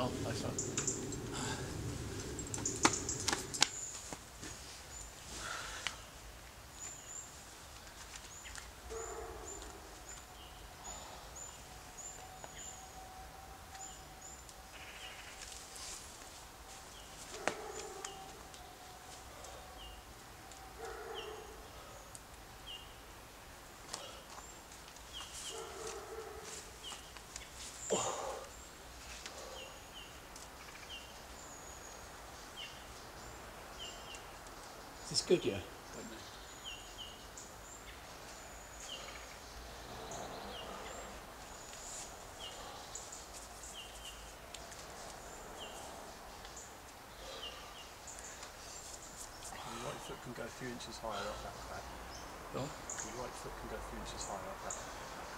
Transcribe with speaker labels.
Speaker 1: よ明日。It's good, yeah.
Speaker 2: Your right foot can go a few inches higher up that.
Speaker 1: Oh,
Speaker 2: Your right foot can go a few inches higher up that